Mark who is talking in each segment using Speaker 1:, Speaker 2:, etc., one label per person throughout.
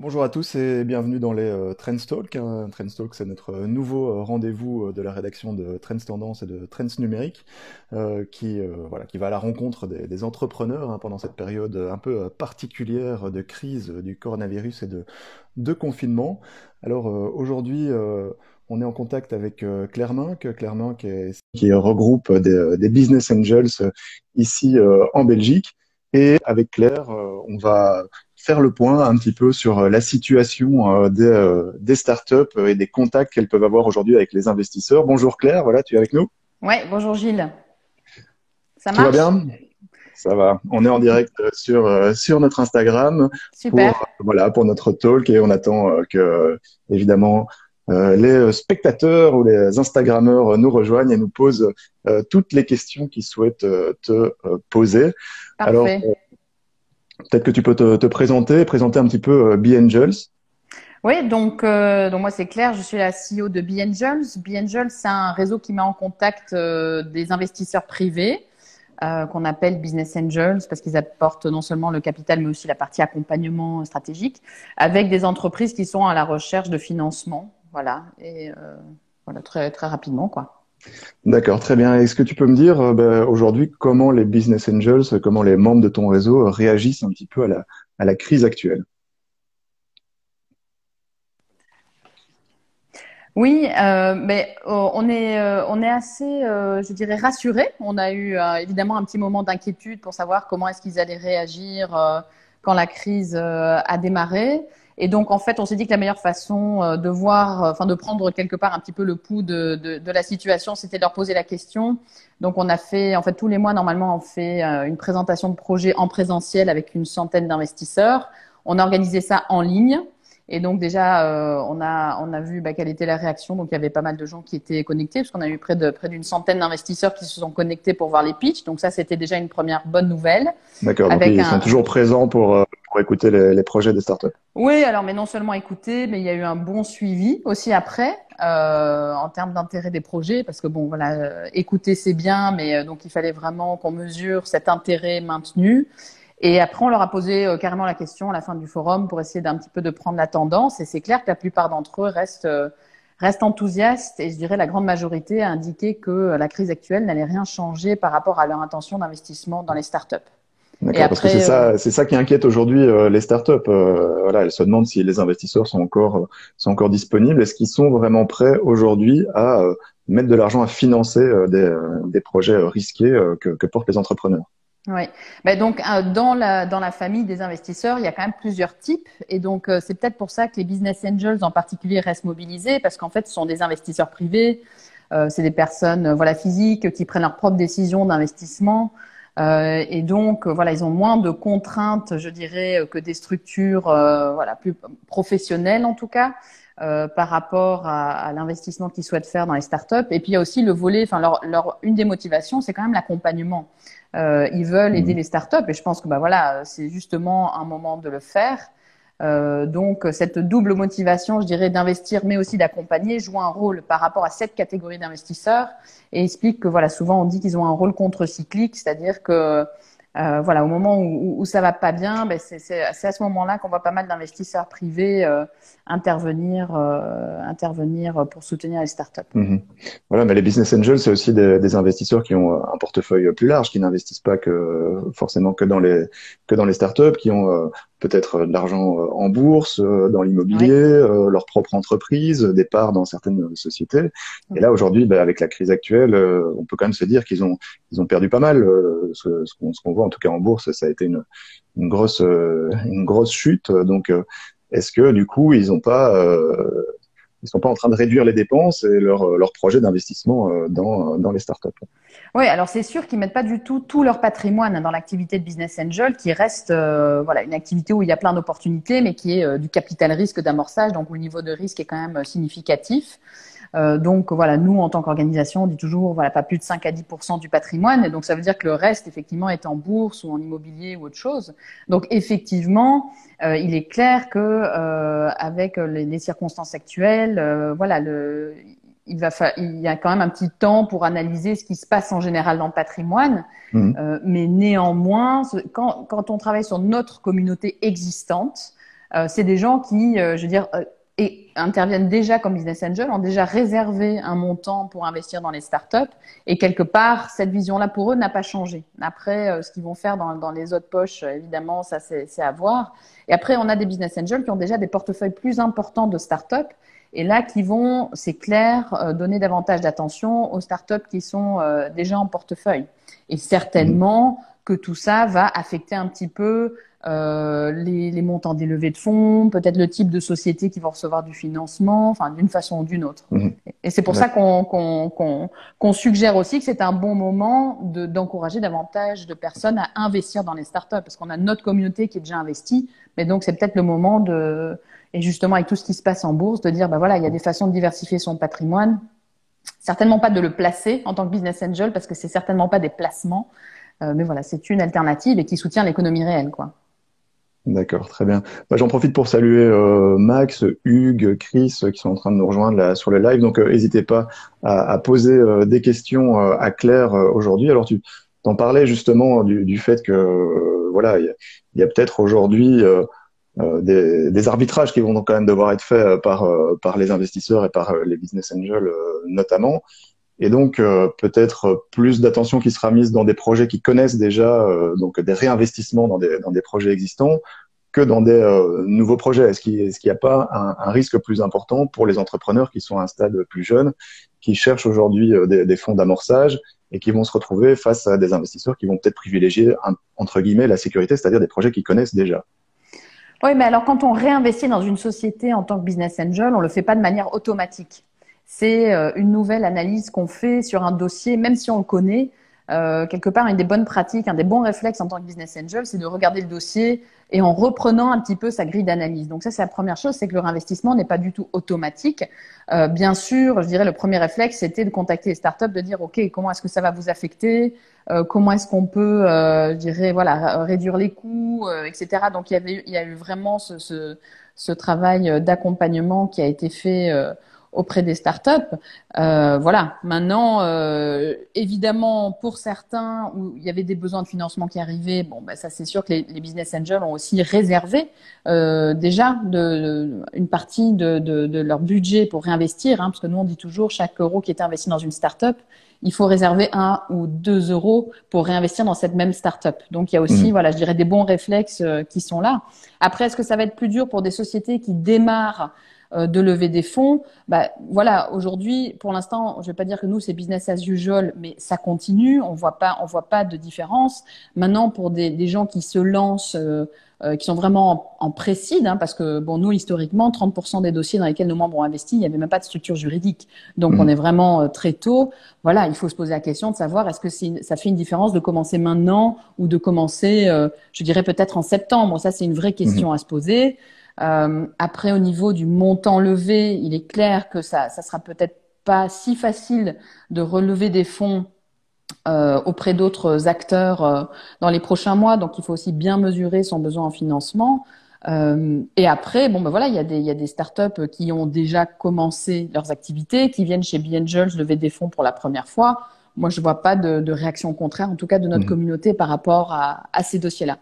Speaker 1: Bonjour à tous et bienvenue dans les euh, Trends Talk. Hein. Trends Talk, c'est notre euh, nouveau euh, rendez-vous de la rédaction de Trends Tendance et de Trends Numérique, qui, voilà, qui va à la rencontre des, entrepreneurs hein, pendant cette période un peu particulière de crise du coronavirus et de, confinement. Alors aujourd'hui, on est en contact avec Claire Minck, Claire est- qui regroupe des, des business angels ici en Belgique. Et avec Claire, on va faire le point un petit peu sur euh, la situation euh, des, euh, des startups et des contacts qu'elles peuvent avoir aujourd'hui avec les investisseurs. Bonjour Claire, voilà, tu es avec nous?
Speaker 2: Oui, bonjour Gilles. Ça
Speaker 1: Tout va
Speaker 2: marche?
Speaker 1: bien? Ça va. On est en direct sur, euh, sur notre Instagram pour,
Speaker 2: Super.
Speaker 1: euh, voilà, pour notre talk et on attend euh, que, évidemment, les spectateurs ou les Instagrammeurs nous rejoignent et nous posent toutes les questions qu'ils souhaitent te poser.
Speaker 2: Parfait.
Speaker 1: Peut-être que tu peux te, te présenter, présenter un petit peu euh, Be Angels.
Speaker 2: Oui, donc, euh, donc moi c'est Claire, je suis la CEO de Be Angels. Be Angels, c'est un réseau qui met en contact euh, des investisseurs privés euh, qu'on appelle Business Angels parce qu'ils apportent non seulement le capital mais aussi la partie accompagnement stratégique avec des entreprises qui sont à la recherche de financement. Voilà, et euh, voilà très très rapidement quoi.
Speaker 1: D'accord, très bien. Est-ce que tu peux me dire euh, ben, aujourd'hui comment les business angels, comment les membres de ton réseau euh, réagissent un petit peu à la, crise actuelle?
Speaker 2: Oui, euh, mais euh, on est, assez, je dirais, rassurés. On a eu évidemment un petit moment d'inquiétude pour savoir comment est-ce qu'ils allaient réagir quand la crise a démarré. Et donc, en fait, on s'est dit que la meilleure façon euh, de voir, euh, enfin, de prendre quelque part un petit peu le pouls de, de, de la situation, c'était de leur poser la question. Donc, on a fait, en fait, tous les mois, normalement, on fait euh, une présentation de projet en présentiel avec une centaine d'investisseurs. On a organisé ça en ligne. Et donc déjà, euh, on a on a vu bah, quelle était la réaction. Donc il y avait pas mal de gens qui étaient connectés, parce qu'on a eu près de près d'une centaine d'investisseurs qui se sont connectés pour voir les pitchs. Donc ça, c'était déjà une première bonne nouvelle.
Speaker 1: D'accord, donc ils
Speaker 2: un
Speaker 1: sont toujours présents pour, euh, écouter les, les projets des startups.
Speaker 2: oui, alors mais non seulement écouter, mais il y a eu un bon suivi aussi après euh, en termes d'intérêt des projets, parce que bon voilà, euh, écouter c'est bien, mais euh, donc il fallait vraiment qu'on mesure cet intérêt maintenu. Et après, on leur a posé euh, carrément la question à la fin du forum pour essayer d'un petit peu de prendre la tendance. Et c'est clair que la plupart d'entre eux restent, euh, restent enthousiastes. Et je dirais la grande majorité a indiqué que euh, la crise actuelle n'allait rien changer par rapport à leur intention d'investissement dans les startups.
Speaker 1: D'accord, parce que c'est
Speaker 2: après, euh,
Speaker 1: ça, c'est ça qui inquiète aujourd'hui euh, les startups. Euh, voilà, elles se demandent si les investisseurs sont encore, sont encore disponibles. Est-ce qu'ils sont vraiment prêts aujourd'hui à euh, mettre de l'argent à financer euh, des, euh, des projets risqués euh, que, que portent les entrepreneurs?
Speaker 2: Oui. Ben donc euh, dans la dans la famille des investisseurs, il y a quand même plusieurs types et donc euh, c'est peut-être pour ça que les business angels en particulier restent mobilisés parce qu'en fait ce sont des investisseurs privés, euh, c'est des personnes voilà physiques qui prennent leurs propres décisions d'investissement euh, et donc euh, voilà ils ont moins de contraintes, je dirais, euh, que des structures euh, voilà plus professionnelles en tout cas. euh, par rapport à, à l'investissement qu'ils souhaitent faire dans les startups. Et puis il y a aussi le volet, enfin leur, leur, une des motivations, c'est quand même l'accompagnement. Euh, ils veulent aider
Speaker 1: Mhm.
Speaker 2: les startups et je pense que bah voilà, c'est justement un moment de le faire. Euh, donc cette double motivation, je dirais, d'investir mais aussi d'accompagner joue un rôle par rapport à cette catégorie d'investisseurs et explique que voilà, souvent on dit qu'ils ont un rôle contre-cyclique, c'est-à-dire que euh, voilà, au moment où, où ça va pas bien, ben c'est à ce moment-là qu'on voit pas mal d'investisseurs privés euh, intervenir, euh, intervenir pour soutenir les startups.
Speaker 1: Mhm. Voilà, mais les business angels, c'est aussi des, des investisseurs qui ont un portefeuille plus large, qui n'investissent pas que forcément que dans les que dans les startups, qui ont euh, peut-être de l'argent euh, en bourse, euh, dans l'immobilier, euh, leur propre entreprise, des parts dans certaines sociétés. Et là, aujourd'hui, ben, avec la crise actuelle, euh, on peut quand même se dire qu'ils ont ils ont perdu pas mal. euh, ce ce qu'on ce qu'on voit en tout cas en bourse, ça a été une une grosse euh, une grosse chute. Donc, euh, est-ce que du coup, ils ont pas euh, ils sont pas en train de réduire les dépenses et leur, leur projet d'investissement euh, dans, dans les startups.
Speaker 2: Oui, alors c'est sûr qu'ils mettent pas du tout tout leur patrimoine dans l'activité de business angel, qui reste euh, voilà une activité où il y a plein d'opportunités, mais qui est euh, du capital risque d'amorçage, donc où le niveau de risque est quand même euh, significatif. Euh, donc voilà, nous en tant qu'organisation, on dit toujours voilà pas plus de 5 à 10% du patrimoine, et donc ça veut dire que le reste effectivement est en bourse ou en immobilier ou autre chose. Donc effectivement, euh, il est clair que euh, avec les, les circonstances actuelles, euh, voilà le il va fa... il y a quand même un petit temps pour analyser ce qui se passe en général dans le patrimoine,
Speaker 1: Mhm.
Speaker 2: euh, mais néanmoins, quand, quand on travaille sur notre communauté existante, c'est des gens qui, je veux dire, et interviennent déjà comme business angel, ont déjà réservé un montant pour investir dans les startups. Et quelque part, cette vision-là pour eux n'a pas changé. Après, euh, ce qu'ils vont faire dans, dans, les autres poches, évidemment, ça c'est à voir. Et après, on a des business angels qui ont déjà des portefeuilles plus importants de startups. Et là, qui vont, c'est clair, euh, donner davantage d'attention aux startups qui sont euh, déjà en portefeuille. Et certainement que tout ça va affecter un petit peu euh, les, les, montants des levées de fonds, peut-être le type de société qui vont recevoir du financement, enfin d'une façon ou d'une autre. Mhm. Et c'est pour ça qu'on qu'on suggère aussi que c'est un bon moment d'encourager davantage de personnes à investir dans les startups, parce qu'on a notre communauté qui est déjà investie, mais donc c'est peut-être le moment de et justement avec tout ce qui se passe en bourse, de dire bah voilà il y a des façons de diversifier son patrimoine, certainement pas de le placer en tant que business angel parce que c'est certainement pas des placements, euh, mais voilà c'est une alternative et qui soutient l'économie réelle quoi.
Speaker 1: D'accord, très bien. Bah, J'en profite pour saluer euh, Max, Hugues, Chris euh, qui sont en train de nous rejoindre là, sur le live. Donc, euh, n'hésitez pas à, à poser euh, des questions à Claire aujourd'hui. Alors, tu t'en parlais justement du, du fait que voilà, il y a, a peut-être aujourd'hui des, des, arbitrages qui vont donc quand même devoir être faits par par les investisseurs et par les business angels notamment. Et donc peut-être plus d'attention qui sera mise dans des projets qui connaissent déjà donc des réinvestissements dans des, dans des projets existants que dans des euh, nouveaux projets Est-ce qu'il n'y a pas un, risque plus important pour les entrepreneurs qui sont à un stade plus jeune, qui cherchent aujourd'hui euh, des, fonds d'amorçage et qui vont se retrouver face à des investisseurs qui vont peut-être privilégier, entre guillemets, la sécurité, c'est-à-dire des projets qu'ils connaissent déjà?
Speaker 2: Oui, mais alors quand on réinvestit dans une société en tant que business angel, on le fait pas de manière automatique. C'est euh, une nouvelle analyse qu'on fait sur un dossier, même si on le connaît. Euh, quelque part, une des bonnes pratiques, un des bons réflexes en tant que business angel, c'est de regarder le dossier et en reprenant un petit peu sa grille d'analyse. Donc ça, c'est la première chose, c'est que le réinvestissement n'est pas du tout automatique. Euh, bien sûr, je dirais le premier réflexe, c'était de contacter les startups, de dire, OK, comment est-ce que ça va vous affecter? Comment est-ce qu'on peut, je dirais, voilà, réduire les coûts, etc. Donc il y, avait, il y a eu vraiment ce, ce travail d'accompagnement qui a été fait auprès des startups. Euh, voilà. Maintenant, euh, évidemment, pour certains où il y avait des besoins de financement qui arrivaient, bon, bah, ça c'est sûr que les, les, business angels ont aussi réservé euh, déjà de, une partie de, de, de, leur budget pour réinvestir, hein, parce que nous on dit toujours chaque euro qui est investi dans une startup, il faut réserver un ou deux euros pour réinvestir dans cette même startup. Donc il y a aussi, mmh. voilà, je dirais des bons réflexes euh, qui sont là. Après, est-ce que ça va être plus dur pour des sociétés qui démarrent de lever des fonds. Bah, voilà, aujourd'hui, pour l'instant, je ne vais pas dire que nous c'est business as usual, mais ça continue. On voit pas, on voit pas de différence. Maintenant, pour des, des gens qui se lancent, euh, euh qui sont vraiment en, en précide, hein, parce que bon, nous historiquement, 30% des dossiers dans lesquels nos membres ont investi, il n'y avait même pas de structure juridique. Donc, mmh. on est vraiment euh, très tôt. Voilà, il faut se poser la question de savoir est-ce que ça fait une différence de commencer maintenant ou de commencer, je dirais peut-être en septembre? Ça, c'est une vraie question mmh. à se poser. Euh, après, au niveau du montant levé, il est clair que ça, ça sera peut-être pas si facile de relever des fonds euh, auprès d'autres acteurs euh, dans les prochains mois. Donc, il faut aussi bien mesurer son besoin en financement. Euh, et après, bon, ben voilà, il y a des, il y a des startups qui ont déjà commencé leurs activités, qui viennent chez B-Angels lever des fonds pour la première fois. Moi, je vois pas de, de réaction contraire, en tout cas de notre mmh. communauté, par rapport à, à ces dossiers-là.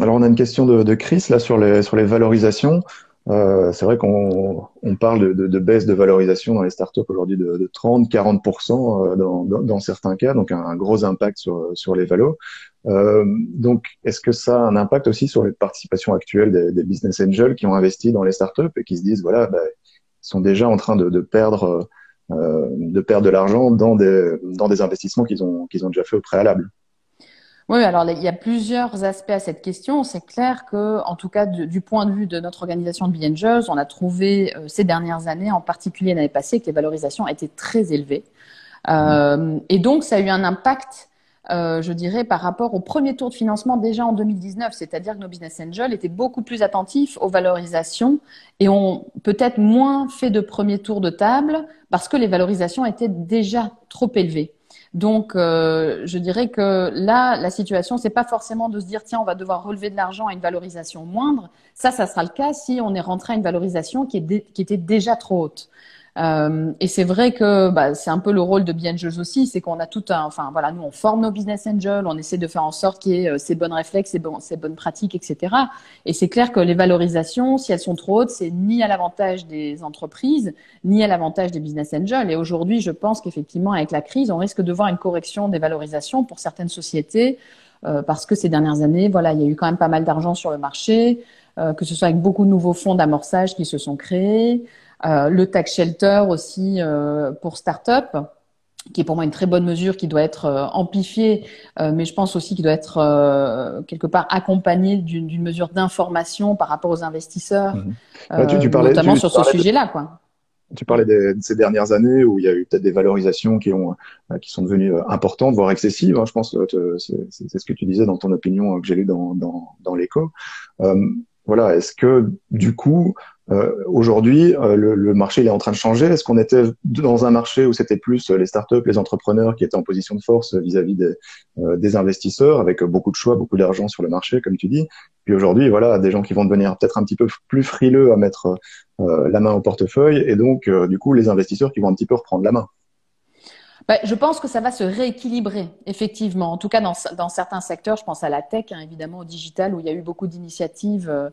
Speaker 1: Alors on a une question de, de Chris là sur les sur les valorisations. Euh, c'est vrai qu'on on parle de, de, de, baisse de valorisation dans les startups aujourd'hui de, de 30-40% euh, dans, dans, dans, certains cas, donc un, gros impact sur, sur les valos. Euh, donc, est-ce que ça a un impact aussi sur les participations actuelles des, des, business angels qui ont investi dans les startups et qui se disent voilà, bah, ils sont déjà en train de, de perdre euh, de perdre de l'argent dans des dans des investissements qu'ils ont qu'ils ont déjà fait au préalable?
Speaker 2: Oui, alors il y a plusieurs aspects à cette question. C'est clair que, en tout cas, du, point de vue de notre organisation de Angels, on a trouvé euh, ces dernières années, en particulier l'année passée, que les valorisations étaient très élevées. Euh, et donc, ça a eu un impact, euh, je dirais, par rapport au premier tour de financement déjà en 2019. C'est-à-dire que nos business angels étaient beaucoup plus attentifs aux valorisations et ont peut-être moins fait de premier tour de table parce que les valorisations étaient déjà trop élevées. Donc, euh, je dirais que là, la situation, c'est pas forcément de se dire tiens, on va devoir relever de l'argent à une valorisation moindre. Ça, ça sera le cas si on est rentré à une valorisation qui, était déjà trop haute. Euh, et c'est vrai que bah, c'est un peu le rôle de Angels aussi, c'est qu'on a tout un, enfin voilà, nous on forme nos business angels, on essaie de faire en sorte qu'il y ait euh, ces bonnes réflexes, ces, ces bonnes pratiques, etc. Et c'est clair que les valorisations, si elles sont trop hautes, c'est ni à l'avantage des entreprises, ni à l'avantage des business angels. Et aujourd'hui, je pense qu'effectivement, avec la crise, on risque de voir une correction des valorisations pour certaines sociétés, euh, parce que ces dernières années, voilà, il y a eu quand même pas mal d'argent sur le marché, euh, que ce soit avec beaucoup de nouveaux fonds d'amorçage qui se sont créés. Euh, le tax shelter aussi euh, pour start-up, qui est pour moi une très bonne mesure qui doit être euh, amplifiée, mais je pense aussi qu'il doit être quelque part accompagné d'une mesure d'information par rapport aux investisseurs, mmh. bah, tu, parlais, notamment sur ce sujet-là. quoi.
Speaker 1: Tu parlais de ces dernières années où il y a eu peut-être des valorisations qui ont qui sont devenues importantes, voire excessives. Hein, je pense c'est ce que tu disais dans ton opinion que j'ai lu dans dans, dans l'écho. voilà, est-ce que du coup euh, Aujourd'hui, euh, le, marché est en train de changer. Est-ce qu'on était dans un marché où c'était plus euh, les startups, les entrepreneurs qui étaient en position de force vis-à-vis des, des, investisseurs, avec beaucoup de choix, beaucoup d'argent sur le marché, comme tu dis? Puis aujourd'hui, voilà, des gens qui vont devenir peut-être un petit peu plus frileux à mettre la main au portefeuille, et donc du coup les investisseurs qui vont un petit peu reprendre la main.
Speaker 2: Bah, je pense que ça va se rééquilibrer, effectivement. En tout cas, dans, dans certains secteurs, je pense à la tech, hein, évidemment, au digital, où il y a eu beaucoup d'initiatives euh,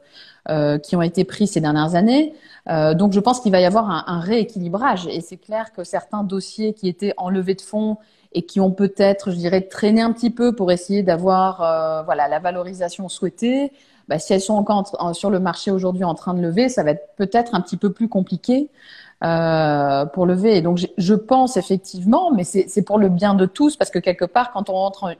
Speaker 2: euh qui ont été prises ces dernières années. Euh, donc, je pense qu'il va y avoir un, un rééquilibrage. Et c'est clair que certains dossiers qui étaient enlevés de fonds et qui ont peut-être, je dirais, traîné un petit peu pour essayer d'avoir euh, voilà, la valorisation souhaitée, bah, si elles sont encore sur le marché aujourd'hui en train de lever, ça va être peut-être un petit peu plus compliqué. Euh, pour lever. Donc, je pense effectivement, mais c'est pour le bien de tous, parce que quelque part, quand on rentre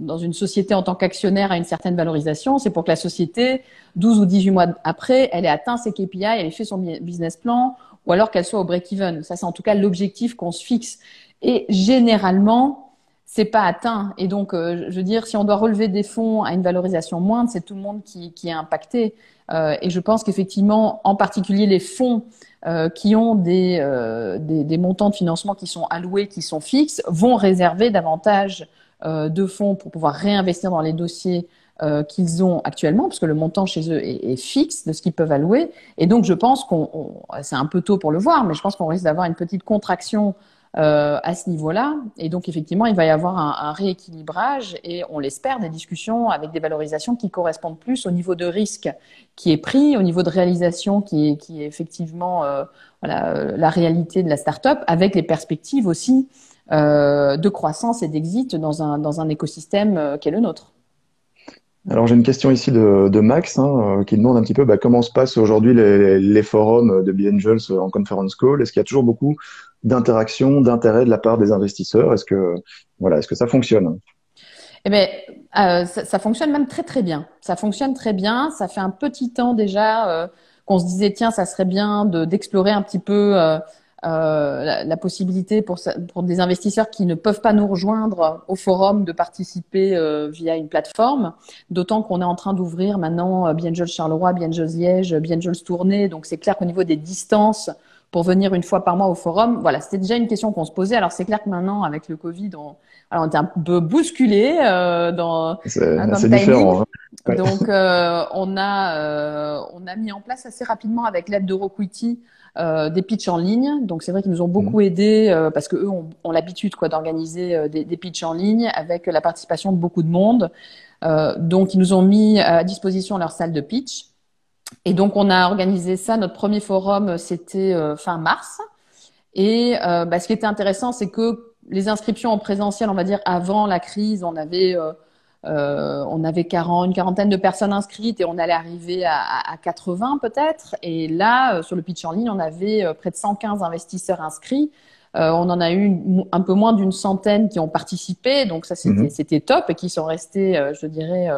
Speaker 2: dans une société en tant qu'actionnaire à une certaine valorisation, c'est pour que la société, 12 ou 18 mois après, elle ait atteint ses KPI, elle ait fait son business plan, ou alors qu'elle soit au break-even. Ça, c'est en tout cas l'objectif qu'on se fixe. Et généralement, c'est pas atteint. Et donc, euh, je veux dire, si on doit relever des fonds à une valorisation moindre, c'est tout le monde qui, qui est impacté. Euh, et je pense qu'effectivement, en particulier les fonds euh, qui ont des, euh, des, des, montants de financement qui sont alloués, qui sont fixes, vont réserver davantage euh, de fonds pour pouvoir réinvestir dans les dossiers qu'ils ont actuellement, parce que le montant chez eux est, est fixe de ce qu'ils peuvent allouer. Et donc, je pense qu'on, c'est un peu tôt pour le voir, mais je pense qu'on risque d'avoir une petite contraction euh, à ce niveau-là. Et donc, effectivement, il va y avoir un, rééquilibrage et on l'espère, des discussions avec des valorisations qui correspondent plus au niveau de risque qui est pris, au niveau de réalisation qui est, qui est effectivement euh, euh, la réalité de la start-up, avec les perspectives aussi de croissance et d'exit dans un, dans un écosystème qui est le nôtre.
Speaker 1: Alors j'ai une question ici de, de Max hein, qui demande un petit peu bah, comment se passent aujourd'hui les, les, forums de B Angels en conference call? Est-ce qu'il y a toujours beaucoup d'interaction, d'intérêt de la part des investisseurs? Est-ce que voilà, est-ce que ça fonctionne?
Speaker 2: Eh bien, euh, ça, ça, fonctionne même très très bien. Ça fonctionne très bien. Ça fait un petit temps déjà euh, qu'on se disait tiens, ça serait bien d'explorer un petit peu euh, euh, la, la, possibilité pour, pour des investisseurs qui ne peuvent pas nous rejoindre au forum de participer euh, via une plateforme. D'autant qu'on est en train d'ouvrir maintenant euh, Biengels Charleroi, Biengels Liège, Biengels Tournai. Donc c'est clair qu'au niveau des distances, pour venir une fois par mois au forum. Voilà, c'était déjà une question qu'on se posait. Alors c'est clair que maintenant, avec le Covid, on, alors, on était un peu bousculé euh, dans, le timing. Hein. Donc euh, on a euh, on a mis en place assez rapidement avec l'aide d'Euroquity euh, des pitchs en ligne. Donc c'est vrai qu'ils nous ont beaucoup mmh. aidés euh, parce que eux ont, ont l'habitude quoi d'organiser euh, des, des pitchs en ligne avec la participation de beaucoup de monde. donc ils nous ont mis à disposition leur salle de pitch. Et donc, on a organisé ça. Notre premier forum, c'était euh, fin mars. Et euh, bah, ce qui était intéressant, c'est que les inscriptions en présentiel, on va dire avant la crise, on avait euh, euh on avait 40, une quarantaine de personnes inscrites et on allait arriver à, à 80 peut-être. Et là, sur le pitch en ligne, on avait près de 115 investisseurs inscrits. Euh, on en a eu un peu moins d'une centaine qui ont participé, donc ça c'était mm-hmm. top et qui sont restés, je dirais,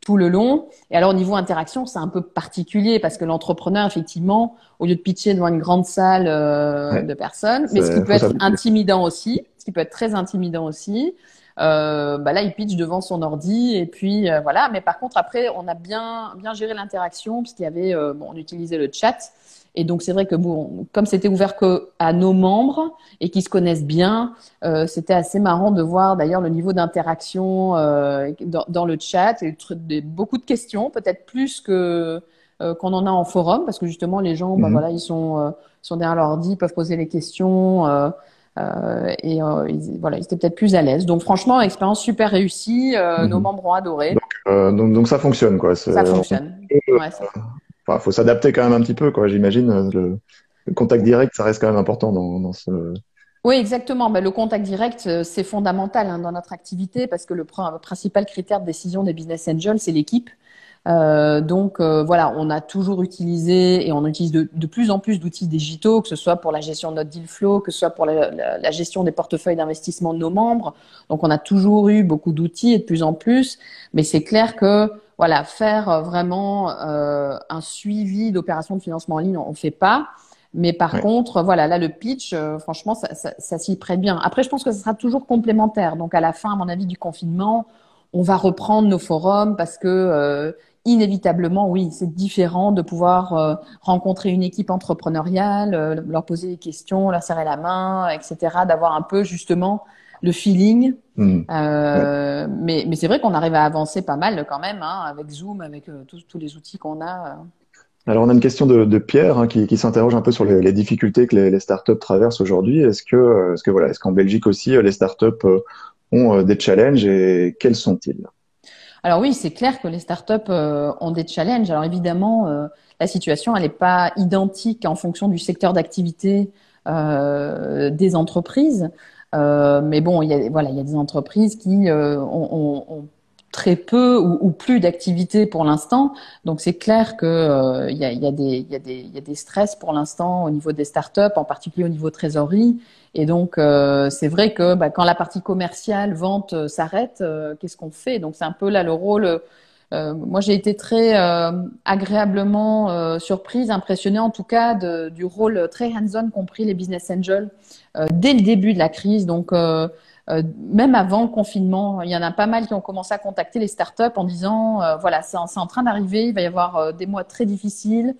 Speaker 2: tout le long. Et alors, au niveau interaction, c'est un peu particulier parce que l'entrepreneur, effectivement, au lieu de pitcher devant une grande salle euh, de personnes, mais ce qui peut être intimidant aussi, ce qui peut être très intimidant aussi, euh, bah là, il pitch devant son ordi et puis euh, voilà. Mais par contre, après, on a bien bien géré l'interaction puisqu'il y avait, euh, bon, on utilisait le chat et donc c'est vrai que bon, comme c'était ouvert que à nos membres et qui se connaissent bien, euh, c'était assez marrant de voir d'ailleurs le niveau d'interaction euh, dans, dans, le chat et beaucoup de questions, peut-être plus que euh, qu'on en a en forum parce que justement les gens, bah, mhm. voilà, ils sont sont derrière l'ordi, peuvent poser les questions. Et voilà, ils étaient peut-être plus à l'aise. Donc franchement, expérience super réussie. Mhm. Nos membres ont adoré.
Speaker 1: Donc, donc, ça fonctionne quoi.
Speaker 2: Ça fonctionne.
Speaker 1: Ouais, Enfin, faut s'adapter quand même un petit peu quoi. J'imagine le, contact direct, ça reste quand même important dans, dans ce
Speaker 2: oui, exactement. Ben, le contact direct, euh, c'est fondamental hein, dans notre activité parce que le principal critère de décision des business angels, c'est l'équipe. Euh, donc euh, voilà, on a toujours utilisé et on utilise de, de plus en plus d'outils digitaux, que ce soit pour la gestion de notre deal flow, que ce soit pour la, la, gestion des portefeuilles d'investissement de nos membres. Donc on a toujours eu beaucoup d'outils et de plus en plus, mais c'est clair que voilà, faire vraiment euh, un suivi d'opérations de financement en ligne, on ne fait pas. Mais par contre, voilà, là, le pitch, euh, franchement, ça, ça, ça s'y prête bien. Après, je pense que ce sera toujours complémentaire. Donc, à la fin, à mon avis, du confinement, on va reprendre nos forums parce que euh, inévitablement, oui, c'est différent de pouvoir euh, rencontrer une équipe entrepreneuriale, leur poser des questions, leur serrer la main, etc., d'avoir un peu justement le feeling. Mmh. Mais, mais c'est vrai qu'on arrive à avancer pas mal quand même hein, avec Zoom, avec tous, tous les outils qu'on a.
Speaker 1: Alors, on a une question de, Pierre hein, qui, s'interroge un peu sur les, difficultés que les, startups traversent aujourd'hui. Est-ce que, euh, est-ce que voilà, est-ce qu'en Belgique aussi, euh, les startups euh, ont des challenges et quels sont-ils?
Speaker 2: Alors oui, c'est clair que les startups ont des challenges. Alors évidemment, la situation n'est pas identique en fonction du secteur d'activité des entreprises. mais bon, il y a des entreprises qui ont très peu ou, plus d'activité pour l'instant. Donc c'est clair que euh, y, a, des, stress pour l'instant au niveau des startups, en particulier au niveau trésorerie. Et donc euh, c'est vrai que bah, quand la partie commerciale, vente euh, s'arrête, qu'est-ce qu'on fait? Donc c'est un peu là le rôle. moi j'ai été très agréablement surprise, impressionnée en tout cas du rôle très hands-on qu'ont pris les business angels dès le début de la crise. Donc euh, même avant le confinement, il y en a pas mal qui ont commencé à contacter les startups en disant euh, voilà, c'est en, train d'arriver, il va y avoir euh, des mois très difficiles.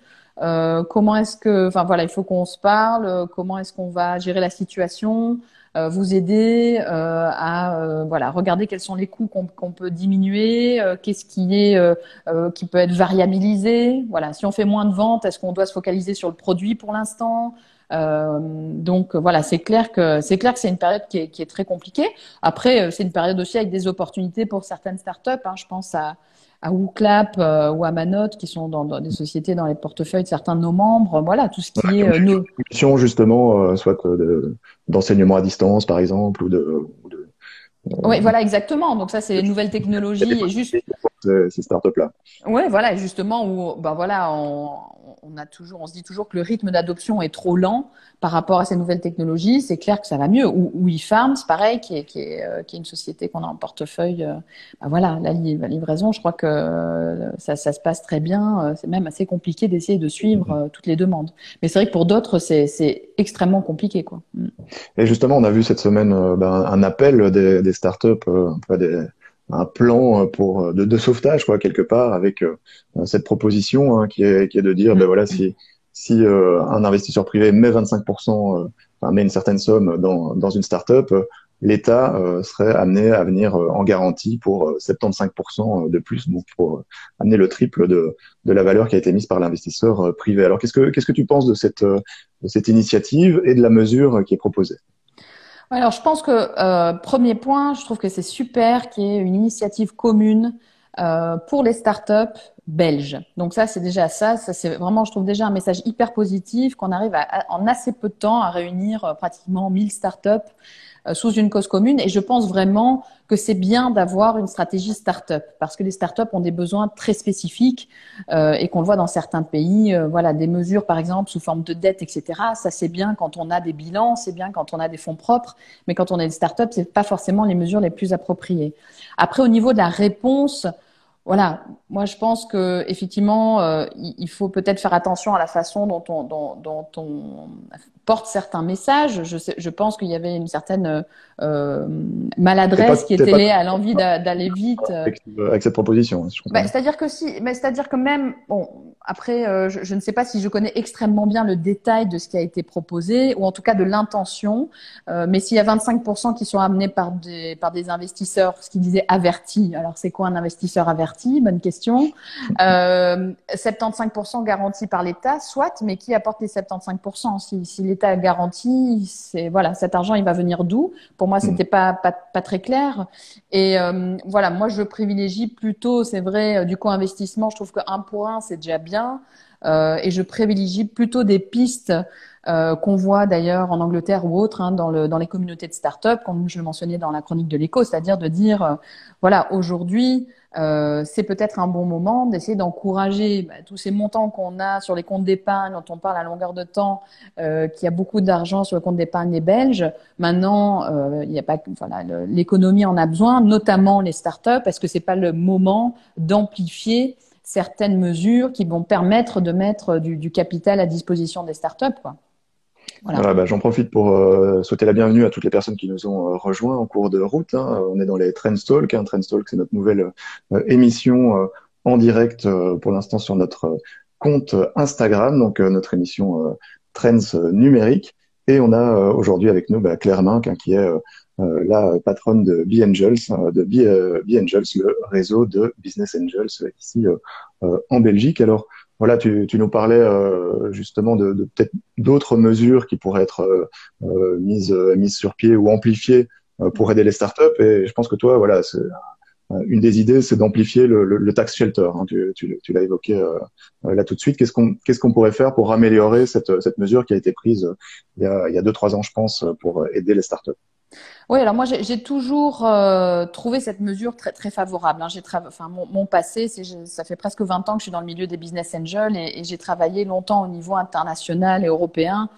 Speaker 2: comment est-ce que, enfin voilà, il faut qu'on se parle. comment est-ce qu'on va gérer la situation vous aider à voilà regarder quels sont les coûts qu'on peut diminuer, qu'est-ce qui est qui peut être variabilisé. Voilà, si on fait moins de ventes, est-ce qu'on doit se focaliser sur le produit pour l'instant? euh, donc voilà, c'est clair que c'est clair que c'est une période qui est, qui est, très compliquée. Après, euh, c'est une période aussi avec des opportunités pour certaines startups. Hein. Je pense à à WooClap euh, ou à Manote, qui sont dans, dans, des sociétés dans les portefeuilles de certains de nos membres. Voilà, tout ce qui est euh,
Speaker 1: nos... justement, soit d'enseignement à distance, par exemple, ou de,
Speaker 2: oui, voilà, exactement. Donc ça, c'est les nouvelles technologies et juste
Speaker 1: ces startups-là.
Speaker 2: Oui, voilà, justement où, ben voilà, on, on, a toujours, on se dit toujours que le rythme d'adoption est trop lent par rapport à ces nouvelles technologies. C'est clair que ça va mieux. Ou, ou eFarms, pareil, qui est, qui est, euh, qui est une société qu'on a en portefeuille. Ben voilà, la, livraison, je crois que euh, ça, ça, se passe très bien. C'est même assez compliqué d'essayer de suivre mm-hmm. toutes les demandes. Mais c'est vrai que pour d'autres, c'est extrêmement compliqué, quoi. Mm.
Speaker 1: Et justement, on a vu cette semaine ben, un appel des, des startups, des un plan pour de, de, sauvetage quoi quelque part avec euh, cette proposition hein, qui est qui est de dire ben voilà si si euh, un investisseur privé met 25% euh, enfin, met une certaine somme dans dans une startup l'État serait amené à venir en garantie pour 75% de plus, donc pour amener le triple de, de la valeur qui a été mise par l'investisseur privé. Alors qu'est-ce que qu'est-ce que tu penses de cette de cette initiative et de la mesure qui est proposée?
Speaker 2: Alors, je pense que euh, premier point, je trouve que c'est super qu'il y ait une initiative commune euh, pour les startups belges. Donc ça, c'est déjà ça. Ça c'est vraiment, je trouve déjà un message hyper positif qu'on arrive à, en assez peu de temps à réunir euh, pratiquement 1000 startups sous une cause commune. Et je pense vraiment que c'est bien d'avoir une stratégie start-up parce que les start-up ont des besoins très spécifiques euh, et qu'on le voit dans certains pays. Euh, voilà, des mesures, par exemple, sous forme de dette, etc. Ça, c'est bien quand on a des bilans, c'est bien quand on a des fonds propres, mais quand on est une start-up, c'est pas forcément les mesures les plus appropriées. Après, au niveau de la réponse, voilà, moi je pense que effectivement, euh, il faut peut-être faire attention à la façon dont on, dont, dont on porte certains messages. Je, sais, je pense qu'il y avait une certaine euh, maladresse qui était liée à l'envie d'aller vite.
Speaker 1: Avec, avec, cette proposition.
Speaker 2: Bah, c'est-à-dire que si, mais c'est-à-dire que même, bon, après, euh, je, ne sais pas si je connais extrêmement bien le détail de ce qui a été proposé, ou en tout cas de l'intention. Euh, mais s'il y a 25% qui sont amenés par des, par des investisseurs, ce qui disait avertis. Alors, c'est quoi un investisseur averti? Bonne question. Euh, 75% garantis par l'État, soit, mais qui apporte les 75% Si, si l'État garantit, c'est voilà, cet argent, il va venir d'où? Pour moi, c'était mm. pas, pas, pas très clair. Et euh, voilà, moi, je privilégie plutôt, c'est vrai, du co-investissement. Je trouve que 1 pour 1, c'est déjà bien euh, et je privilégie plutôt des pistes euh, qu'on voit d'ailleurs en Angleterre ou autre hein, dans, le, dans les communautés de start-up, comme je le mentionnais dans la chronique de l'écho, c'est-à-dire de dire, euh, voilà, aujourd'hui, euh, c'est peut-être un bon moment d'essayer d'encourager bah, tous ces montants qu'on a sur les comptes d'épargne, dont on parle à longueur de temps, euh, qu'il y a beaucoup d'argent sur le compte d'épargne des Belges. Maintenant, euh, il a pas, voilà, l'économie en a besoin, notamment les start-up. Est-ce que c'est pas le moment d'amplifier certaines mesures qui vont permettre de mettre du, capital à disposition des startups. Quoi.
Speaker 1: Voilà. Bah, j'en profite pour euh, souhaiter la bienvenue à toutes les personnes qui nous ont euh, rejoints en cours de route. Hein. On est dans les Trends Talk. Hein. Trends Talk, c'est notre nouvelle euh, émission en direct pour l'instant sur notre compte Instagram, donc notre émission Trends numérique. Et on a aujourd'hui avec nous bah, Claire Minck, hein, qui est euh, la patronne de B Angels, euh, de euh, B, Angels, le réseau de business angels ici en Belgique. Alors voilà, tu, nous parlais justement de, peut-être d'autres mesures qui pourraient être mises mises sur pied ou amplifiées pour aider les startups. Et je pense que toi, voilà, une des idées, c'est d'amplifier le, tax shelter. Hein, tu, l'as évoqué euh, là tout de suite. Qu'est-ce qu'on qu'est-ce qu'on pourrait faire pour améliorer cette, cette mesure qui a été prise il y a, il y a deux trois ans, je pense, pour aider les startups?
Speaker 2: Oui, alors moi j'ai toujours euh, trouvé cette mesure très très favorable. Hein. Enfin mon, passé, ça fait presque 20 ans que je suis dans le milieu des business angels et, j'ai travaillé longtemps au niveau international et européen,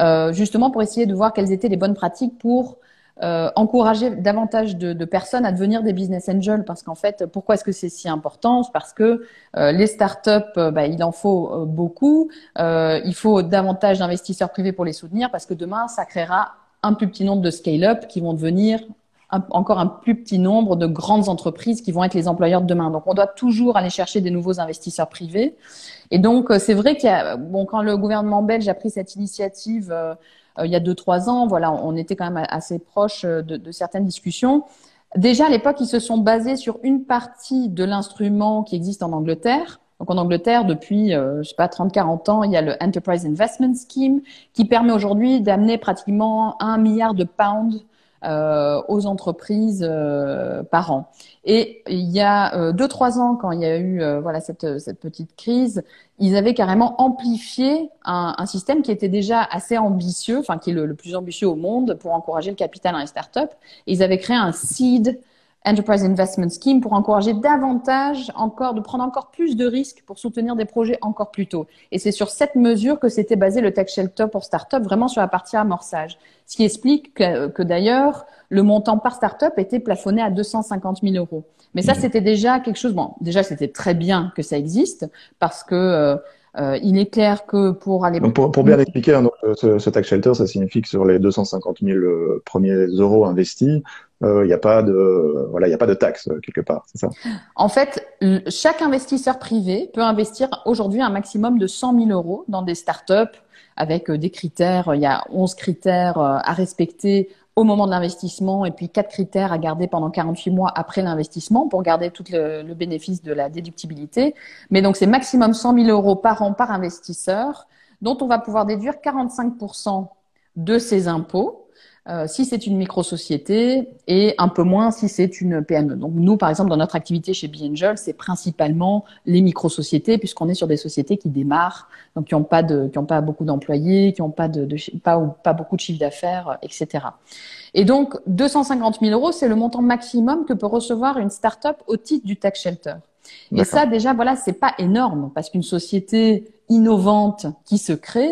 Speaker 2: euh, justement pour essayer de voir quelles étaient les bonnes pratiques pour euh, encourager davantage de, personnes à devenir des business angels. Parce qu'en fait, pourquoi est-ce que c'est si important? Parce que les startups, bah, il en faut beaucoup. il faut davantage d'investisseurs privés pour les soutenir parce que demain, ça créera un plus petit nombre de scale-up qui vont devenir encore un plus petit nombre de grandes entreprises qui vont être les employeurs de demain. Donc, on doit toujours aller chercher des nouveaux investisseurs privés. Et donc, euh, c'est vrai qu'il y a, bon, quand le gouvernement belge a pris cette initiative euh, euh, il y a deux, trois ans, voilà, on était quand même assez proche de, de certaines discussions. Déjà, à l'époque, ils se sont basés sur une partie de l'instrument qui existe en Angleterre, donc en Angleterre, depuis, euh, je sais pas, 30-40 ans, il y a le Enterprise Investment Scheme qui permet aujourd'hui d'amener pratiquement un milliard de pounds euh, aux entreprises euh, par an. Et il y a euh, deux trois ans, quand il y a eu euh, voilà cette, cette petite crise, ils avaient carrément amplifié un, un, système qui était déjà assez ambitieux, enfin qui est le, plus ambitieux au monde pour encourager le capital dans les startups. Et ils avaient créé un seed Enterprise Investment Scheme pour encourager davantage encore, de prendre encore plus de risques pour soutenir des projets encore plus tôt. Et c'est sur cette mesure que s'était basé le Tech Shelter pour Startup, vraiment sur la partie amorçage. Ce qui explique que, que d'ailleurs, le montant par startup était plafonné à 250 000 euros. Mais ça, mmh. c'était déjà quelque chose, bon, déjà, c'était très bien que ça existe parce que, euh, euh, il est clair que pour aller.
Speaker 1: Donc pour, pour bien expliquer, hein, donc, ce, ce, tax shelter, ça signifie que sur les 250 000 euh, premiers euros investis, il euh, n'y a pas de voilà, il y a pas de taxe euh, quelque part, c'est ça?
Speaker 2: En fait, chaque investisseur privé peut investir aujourd'hui un maximum de 100 000 euros dans des startups avec des critères. Il y a 11 critères à respecter au moment de l'investissement et puis quatre critères à garder pendant 48 mois après l'investissement pour garder tout le, le, bénéfice de la déductibilité. Mais donc c'est maximum 100 000 euros par an par investisseur dont on va pouvoir déduire 45% de ses impôts euh, si c'est une micro-société et un peu moins si c'est une PME. Donc nous, par exemple, dans notre activité chez BeAngel, c'est principalement les micro-sociétés puisqu'on est sur des sociétés qui démarrent, donc qui n'ont pas de, qui ont pas beaucoup d'employés, qui n'ont pas de, de, pas pas beaucoup de chiffre d'affaires, etc. Et donc 250 000 euros, c'est le montant maximum que peut recevoir une start-up au titre du tax shelter. Et ça, déjà, voilà, c'est pas énorme parce qu'une société innovante qui se crée,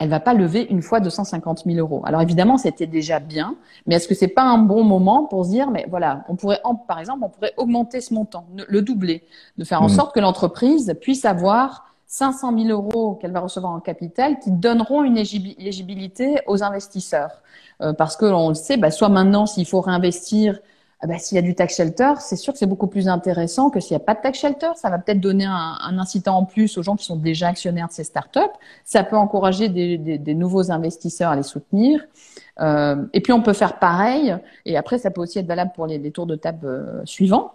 Speaker 2: elle va pas lever une fois 250 000 euros. Alors évidemment, c'était déjà bien, mais est-ce que c'est pas un bon moment pour se dire, mais voilà, on pourrait, par exemple, on pourrait augmenter ce montant, le doubler, de faire en mmh. sorte que l'entreprise puisse avoir 500 000 euros qu'elle va recevoir en capital qui donneront une éligibilité aux investisseurs. Euh, parce que on le sait, bah, soit maintenant, s'il faut réinvestir, bah, s'il y a du tax shelter, c'est sûr que c'est beaucoup plus intéressant que s'il n'y a pas de tax shelter. Ça va peut-être donner un, un, incitant en plus aux gens qui sont déjà actionnaires de ces startups. Ça peut encourager des, des, des nouveaux investisseurs à les soutenir. Euh, et puis on peut faire pareil. Et après, ça peut aussi être valable pour les, les tours de table euh, suivants.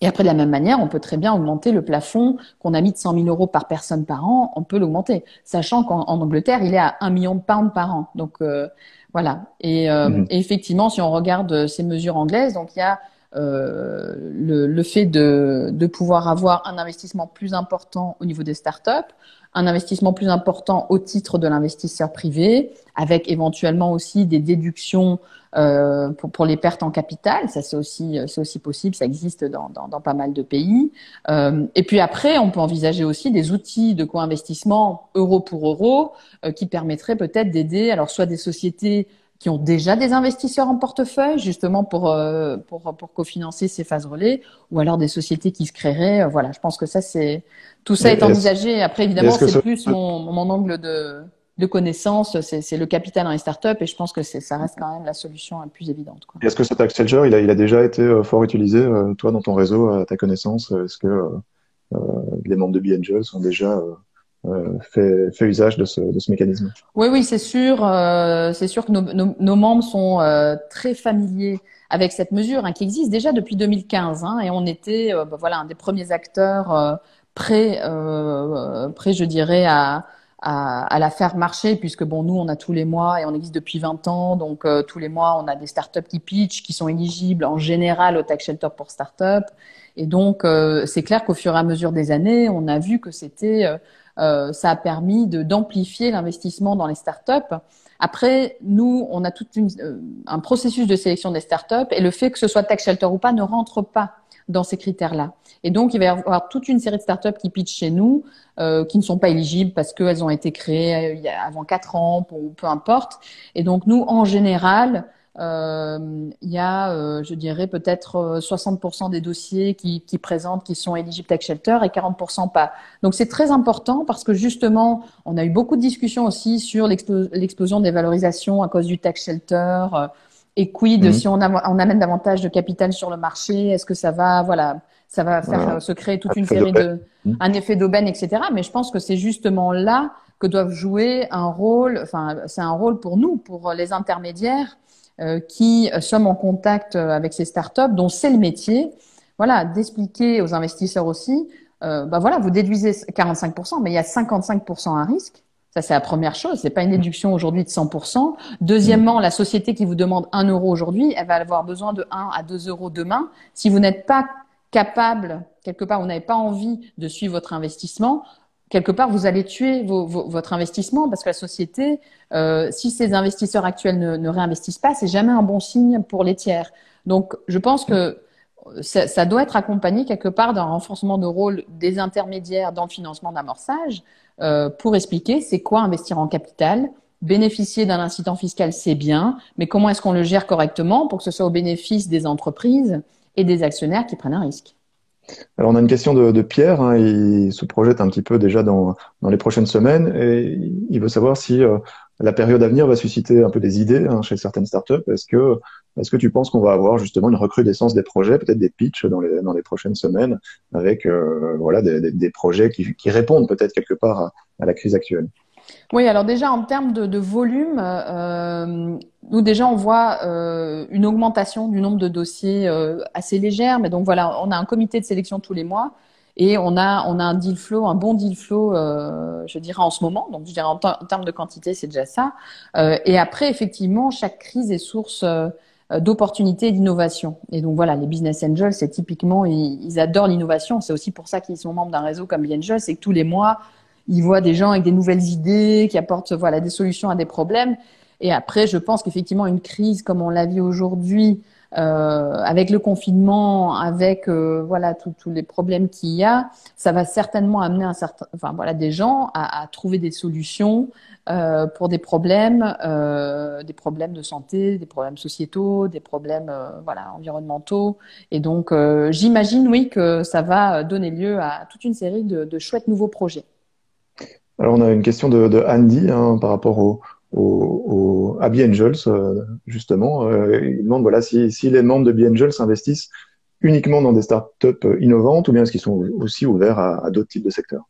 Speaker 2: Et après, de la même manière, on peut très bien augmenter le plafond qu'on a mis de 100 000 euros par personne par an. On peut l'augmenter, sachant qu'en Angleterre, il est à 1 million de pounds par an. Donc euh, voilà. Et, euh, mhm. et, effectivement, si on regarde ces mesures anglaises, donc il y a euh, le, le, fait de, de, pouvoir avoir un investissement plus important au niveau des startups, un investissement plus important au titre de l'investisseur privé, avec éventuellement aussi des déductions euh, pour, pour, les pertes en capital. Ça, c'est aussi, c'est aussi possible. Ça existe dans, dans, dans pas mal de pays. Euh, et puis après, on peut envisager aussi des outils de co-investissement euro pour euro euh, qui permettraient peut-être d'aider, alors soit des sociétés qui ont déjà des investisseurs en portefeuille, justement pour euh, pour, pour cofinancer ces phases relais, ou alors des sociétés qui se créeraient. Euh, voilà, je pense que ça c'est tout ça est, envisagé. Après, évidemment, c'est plus mon, mon angle de de connaissances, c'est le capital dans les startups et je pense que ça reste quand même la solution la plus évidente.
Speaker 1: Est-ce que cet Accelger, il a, il a déjà été euh, fort utilisé, toi, dans ton réseau, à ta connaissance? Est-ce que euh, les membres de BNG sont déjà euh, fait, fait, usage de ce, de ce, mécanisme?
Speaker 2: Oui, oui, c'est sûr. Euh, c'est sûr que nos, nos, nos membres sont euh, très familiers avec cette mesure hein, qui existe déjà depuis 2015. Hein, et on était, bah, voilà, un des premiers acteurs prêts, prêts, je dirais, à, à, la faire marcher, puisque bon, nous, on a tous les mois et on existe depuis 20 ans, donc tous les mois, on a des startups qui pitch, qui sont éligibles en général au tax shelter pour startups. Et donc, c'est clair qu'au fur et à mesure des années, on a vu que c'était euh, ça a permis d'amplifier l'investissement dans les startups. Après, nous, on a tout euh, un processus de sélection des startups et le fait que ce soit tax shelter ou pas ne rentre pas dans ces critères-là. Et donc, il va y avoir toute une série de startups qui pitchent chez nous, euh, qui ne sont pas éligibles parce qu'elles ont été créées il y a avant quatre ans, ou peu importe. Et donc, nous, en général, euh, il y a, euh, je dirais, peut-être 60% euh, des dossiers qui, qui, présentent qui sont éligibles tax shelter et 40% pas. Donc c'est très important parce que justement, on a eu beaucoup de discussions aussi sur l'explosion des valorisations à cause du tax shelter. et quid mhm. si on, on, amène davantage de capital sur le marché, est-ce que ça va, voilà, ça va faire se créer toute une série de, un effet d'aubaine, etc. Mais je pense que c'est justement là que doivent jouer un rôle, enfin, c'est un rôle pour nous, pour les intermédiaires, euh, qui sommes en contact euh, avec ces startups dont c'est le métier, voilà, d'expliquer aux investisseurs aussi, euh, bah voilà, vous déduisez 45%, mais il y a 55% à risque. Ça, c'est la première chose. C'est pas une déduction aujourd'hui de 100%. Deuxièmement, la société qui vous demande 1 euro aujourd'hui, elle va avoir besoin de 1 à 2 euros demain. Si vous n'êtes pas capable, quelque part, vous n'avez pas envie de suivre votre investissement, quelque part, vous allez tuer votre investissement parce que la société, euh, si ces investisseurs actuels ne, ne réinvestissent pas, c'est jamais un bon signe pour les tiers. Donc, je pense que ça, ça doit être accompagné quelque part d'un renforcement de rôle des intermédiaires dans le financement d'amorçage euh, pour expliquer c'est quoi investir en capital. Bénéficier d'un incitant fiscal, c'est bien, mais comment est-ce qu'on le gère correctement pour que ce soit au bénéfice des entreprises et des actionnaires qui prennent un risque.
Speaker 1: Alors on a une question de, Pierre, hein, il se projette un petit peu déjà dans, dans les prochaines semaines et il veut savoir si euh, la période à venir va susciter un peu des idées hein, chez certaines startups. Est-ce que, est-ce que tu penses qu'on va avoir justement une recrudescence des projets, peut-être des pitchs dans les, dans les prochaines semaines avec euh, voilà, des, projets qui, qui répondent peut-être quelque part à la crise actuelle?
Speaker 2: Oui, alors déjà en termes de, volume, euh, nous déjà on voit euh, une augmentation du nombre de dossiers euh, assez légère, mais donc voilà, on a un comité de sélection tous les mois et on a on a un deal flow, un bon deal flow, euh, je dirais en ce moment. Donc je dirais en, termes de quantité, c'est déjà ça. Euh, et après effectivement, chaque crise est source euh, d'opportunités et d'innovation. Et donc voilà, les business angels, c'est typiquement ils, adorent l'innovation. C'est aussi pour ça qu'ils sont membres d'un réseau comme Angels, c'est que tous les mois il voit des gens avec des nouvelles idées qui apportent voilà des solutions à des problèmes. Et après, je pense qu'effectivement, une crise comme on la vit aujourd'hui, euh, avec le confinement, avec euh, voilà tous les problèmes qu'il y a, ça va certainement amener un certain, enfin voilà, des gens à, à trouver des solutions euh, pour des problèmes, euh, des problèmes de santé, des problèmes sociétaux, des problèmes euh, voilà environnementaux. Et donc, euh, j'imagine oui que ça va donner lieu à toute une série de, de chouettes nouveaux projets.
Speaker 1: Alors on a une question de, Andy hein, par rapport au, au, à Angels, justement. ils demandent voilà, si, les membres de B Angels investissent uniquement dans des startups innovantes ou bien est-ce qu'ils sont aussi ouverts à, à d'autres types de secteurs?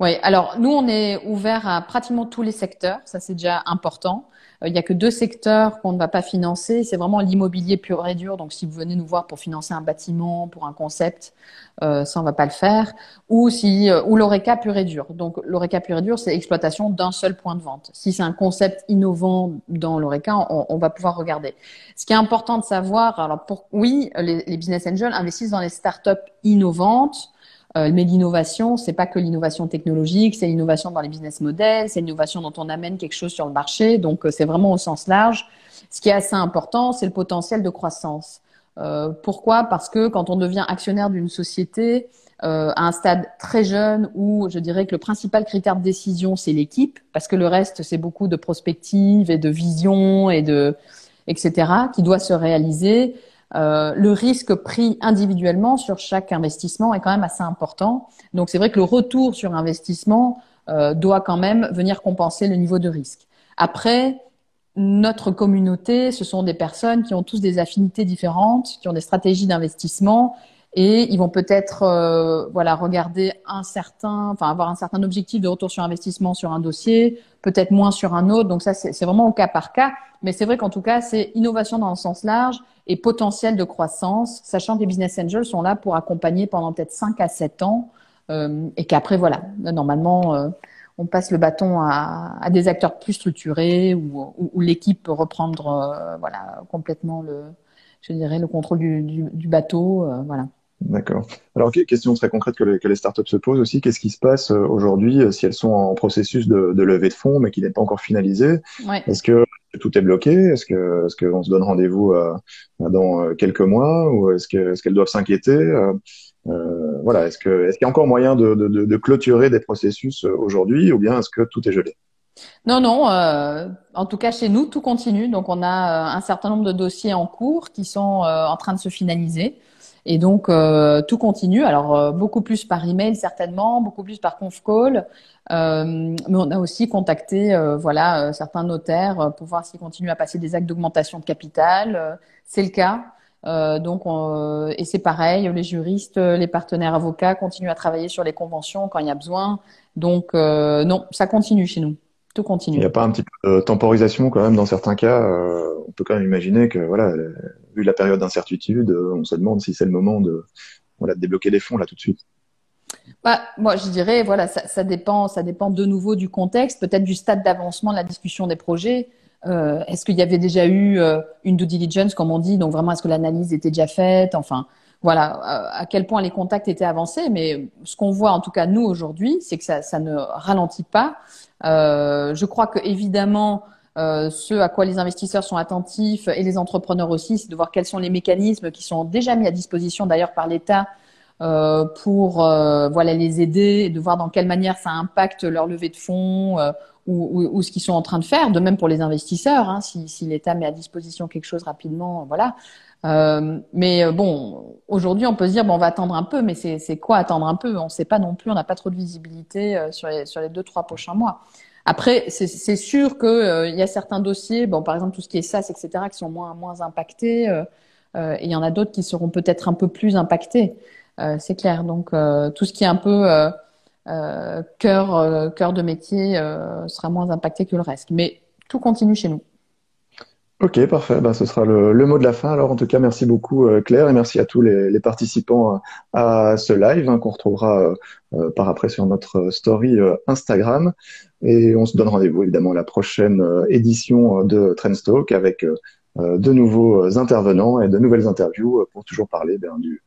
Speaker 2: Oui, alors nous, on est ouvert à pratiquement tous les secteurs, ça c'est déjà important. Euh, il n'y a que deux secteurs qu'on ne va pas financer. C'est vraiment l'immobilier pur et dur. Donc, si vous venez nous voir pour financer un bâtiment, pour un concept, euh, ça, on ne va pas le faire. Ou si, euh, ou l'ORECA pur et dur. Donc, l'ORECA pur et dur, c'est exploitation d'un seul point de vente. Si c'est un concept innovant dans l'ORECA, on, on, va pouvoir regarder. Ce qui est important de savoir, alors pour, oui, les, les business angels investissent dans les startups innovantes euh, mais l'innovation, c'est pas que l'innovation technologique, c'est l'innovation dans les business models, c'est l'innovation dont on amène quelque chose sur le marché. Donc, euh, c'est vraiment au sens large. Ce qui est assez important, c'est le potentiel de croissance. Euh, pourquoi? Parce que quand on devient actionnaire d'une société euh, à un stade très jeune où je dirais que le principal critère de décision, c'est l'équipe, parce que le reste, c'est beaucoup de prospective et de vision et de etc. qui doit se réaliser. Euh, le risque pris individuellement sur chaque investissement est quand même assez important. Donc c'est vrai que le retour sur investissement euh, doit quand même venir compenser le niveau de risque. Après, notre communauté, ce sont des personnes qui ont tous des affinités différentes, qui ont des stratégies d'investissement et ils vont peut-être euh, voilà regarder un certain, enfin avoir un certain objectif de retour sur investissement sur un dossier, peut-être moins sur un autre. Donc ça c'est vraiment au cas par cas, mais c'est vrai qu'en tout cas c'est innovation dans le sens large et potentiel de croissance, sachant que les business angels sont là pour accompagner pendant peut-être 5 à 7 ans euh, et qu'après voilà normalement euh, on passe le bâton à, à, des acteurs plus structurés ou où, l'équipe peut reprendre euh, voilà complètement le je dirais le contrôle du, du, du bateau voilà.
Speaker 1: D'accord. Alors, question très concrète que les, que les, startups se posent aussi, qu'est-ce qui se passe aujourd'hui si elles sont en processus de, de levée de fonds mais qui n'est pas encore finalisé
Speaker 2: ouais.
Speaker 1: Est-ce que tout est bloqué? Est-ce que est-ce qu'on se donne rendez-vous euh, dans quelques mois? Ou est-ce que est-ce qu'elles doivent s'inquiéter? Euh, Voilà, est-ce que est-ce qu'il y a encore moyen de, de, de clôturer des processus aujourd'hui? Ou bien est-ce que tout est gelé?
Speaker 2: Non, non. Euh, en tout cas, chez nous, tout continue. Donc, on a un certain nombre de dossiers en cours qui sont euh, en train de se finaliser. Et donc, euh, tout continue. Alors, euh, beaucoup plus par email, certainement, beaucoup plus par conf call. Euh, mais on a aussi contacté euh, voilà, certains notaires pour voir s'ils continuent à passer des actes d'augmentation de capital. c'est le cas. donc, on, et c'est pareil, les juristes, les partenaires avocats continuent à travailler sur les conventions quand il y a besoin. Donc, non, ça continue chez nous. Tout continue. Il
Speaker 1: n'y a pas un petit peu de temporisation quand même dans certains cas. on peut quand même imaginer que voilà, vu la période d'incertitude, euh, on se demande si c'est le moment de, voilà, de débloquer des fonds là tout de suite.
Speaker 2: Bah, moi, je dirais, voilà, ça, ça, dépend, ça dépend de nouveau du contexte, peut-être du stade d'avancement de la discussion des projets. Euh, est-ce qu'il y avait déjà eu euh, une due diligence, comme on dit, donc vraiment, est-ce que l'analyse était déjà faite Enfin, voilà, à, à quel point les contacts étaient avancés. Mais ce qu'on voit, en tout cas, nous, aujourd'hui, c'est que ça, ça, ne ralentit pas. Euh, je crois que, évidemment, euh, ce à quoi les investisseurs sont attentifs et les entrepreneurs aussi, c'est de voir quels sont les mécanismes qui sont déjà mis à disposition d'ailleurs par l'État euh, pour euh, voilà les aider de voir dans quelle manière ça impacte leur levée de fonds euh, ou, ou, ou, ce qu'ils sont en train de faire. De même pour les investisseurs, hein, si, si l'État met à disposition quelque chose rapidement, voilà. Euh, mais bon, aujourd'hui, on peut se dire bon, on va attendre un peu, mais c'est quoi attendre un peu? On ne sait pas non plus, on n'a pas trop de visibilité sur les sur les deux trois prochains mois. Après, c'est sûr qu'il euh, y a certains dossiers, bon, par exemple tout ce qui est SAS, etc., qui sont moins, moins impactés, euh, euh, et il y en a d'autres qui seront peut-être un peu plus impactés, euh, c'est clair. Donc tout ce qui est un peu cœur, cœur de métier sera moins impacté que le reste. Mais tout continue chez nous.
Speaker 1: Ok, parfait. Ben, ce sera le, mot de la fin. Alors, en tout cas, merci beaucoup, Claire, et merci à tous les, participants à ce live hein, qu'on retrouvera euh, par après sur notre story Instagram. Et on se donne rendez-vous évidemment à la prochaine euh, édition euh, de Trendstalk avec euh, de nouveaux intervenants et de nouvelles interviews pour toujours parler bien, du,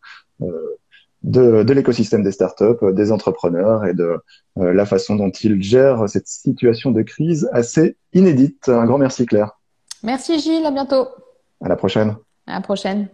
Speaker 1: de, de l'écosystème des startups, des entrepreneurs et de la façon dont ils gèrent cette situation de crise assez inédite. Un grand merci Claire.
Speaker 2: Merci Gilles, à bientôt.
Speaker 1: À la prochaine.
Speaker 2: À la prochaine.